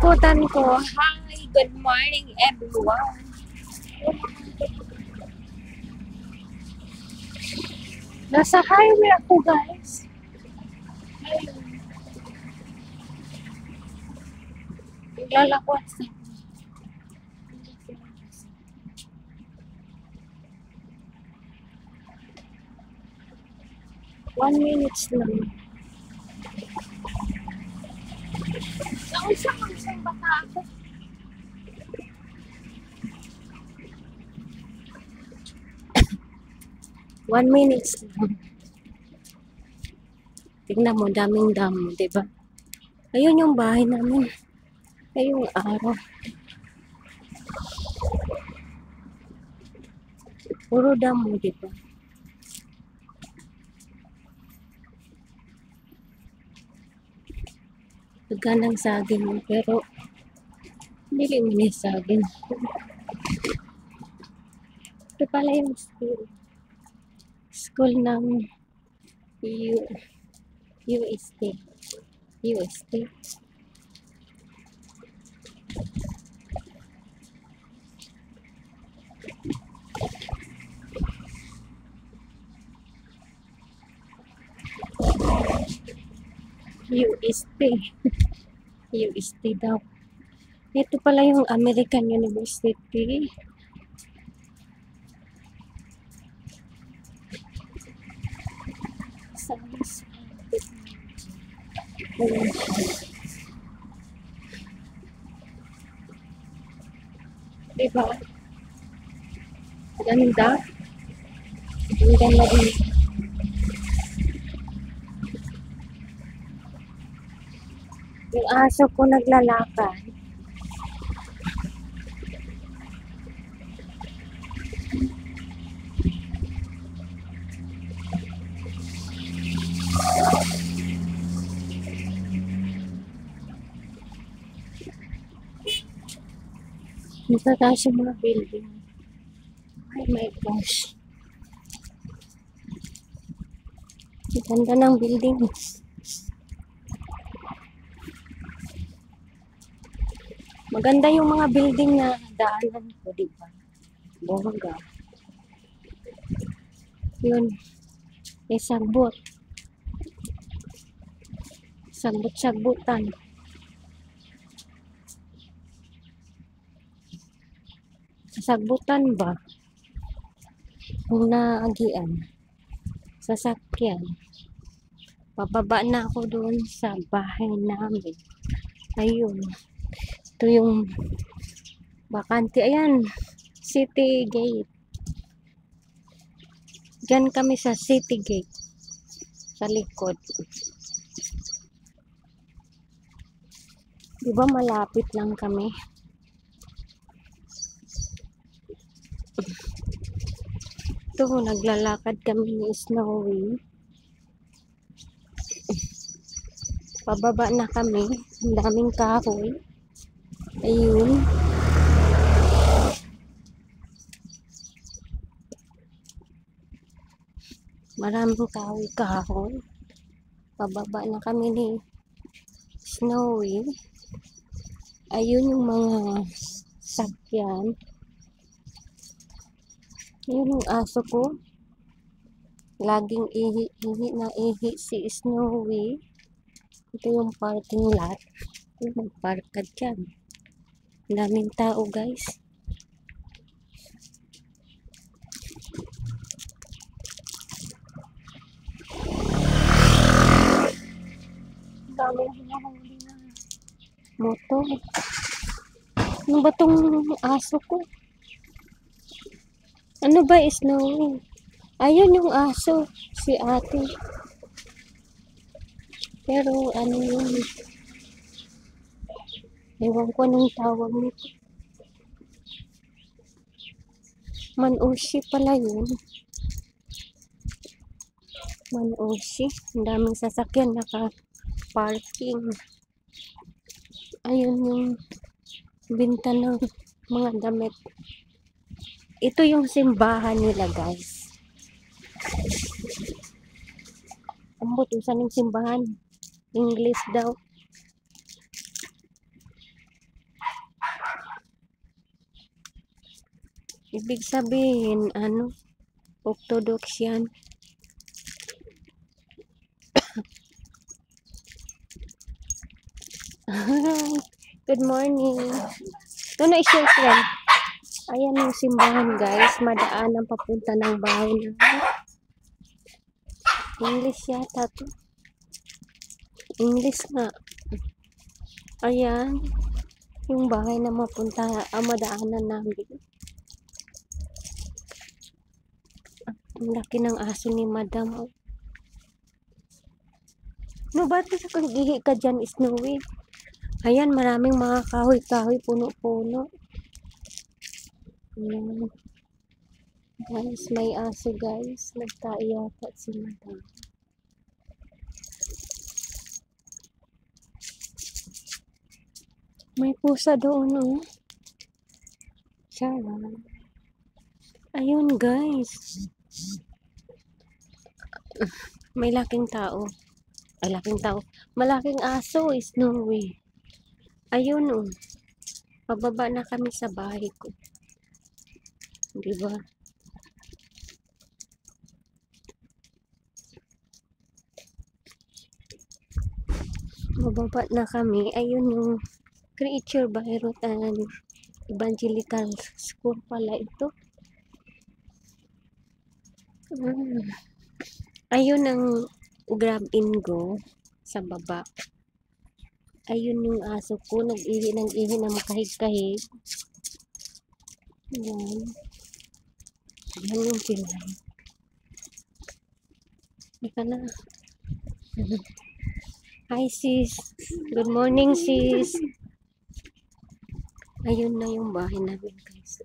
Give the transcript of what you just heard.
ikutan ko. Hi, good morning everyone. Nasa highway ako guys. Naglalakwas ako. One minutes lang. Saan sa bata ako? One minutes lang. Tignan mo, daming damo, di ba? Ayun yung bahay namin. Ayun yung araw. Puro damo, di ba? Pagkanang saging pero hindi mo ni saging. Ito pala yung school. School ng U UST. UST. UST. UST daw. Ito pala yung American University. Science and. Diba? Ganda. Ang ganda din. Yung aso ko naglalakad. Matataas yung mga building. Ay my gosh. Ang Ganda ng building. Maganda yung mga building na daanan ko, di ba? Bongga. Yun. May sagbot. Sagbot-sagbutan. Sagbutan ba? Kung naagian. Sasakyan. Pababa na ako doon sa bahay namin. Ayun. Ito yung bakante. Ayan. City Gate. Diyan kami sa City Gate. Sa likod. Di ba malapit lang kami? Ito, naglalakad kami ni Snowy. Pababa na kami. Ang daming kahoy. Ayun. Maraming kahoy-kahoy. Pababa na kami ni Snowy. Ayun yung mga sakyan. Yun yung aso ko. Laging ihi-ihi na ihi si Snowy. Ito yung parking lot. Ito yung park ka dyan. Daming tao guys. Daming hinahuli na motor. Ano ba tong aso ko? Ano ba Snowy? Ayun yung aso, si ate. Pero ano yun? Ewan ko anong tawag nito. Manushi pala yun. Manushi. Ang daming sasakyan naka-parking. Ayun yung binta ng mga damit. Ito yung simbahan nila, guys. Ambot, yung saning simbahan. English daw. Ibig sabihin, ano, orthodox yan. Good morning. Doon na i-share friend. Ayan yung simbahan guys. Madaanan papunta ng bahay namin. English yata to. English nga. Ayan. Yung bahay na mapunta, ah, madaanan namin. Ang laki ng aso ni madam. oh. No, ba't ka gihi ka dyan, Snowy? Ayan, maraming mga kahoy-kahoy, puno-puno. Ayan. Guys, may aso guys. Nagtaiyata si madam. May pusa doon, oh. Charot. Ayun, guys. May laking tao. Ay, laking tao. Malaking aso, Snowy. Ayun, oh. Pababa na kami sa bahay ko. Di ba? Bababa na kami. Ayun yung creature by Rotan Evangelical School pala ito. Ayun ang grab in go sa baba. Ayun yung aso ko. Nag-ihi ng ihi na makahig-kahig. Yan. Yan yung pilay. Ika na. Hi sis. Good morning sis. Ayun na yung bahay namin guys.